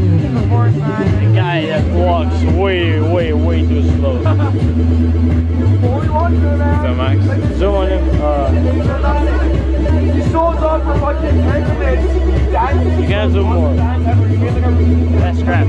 The guy that walks way, way, way too slow. So Max, zoom on him. Uh, He shows up for fucking 10 minutes. you can zoom more. That's crap.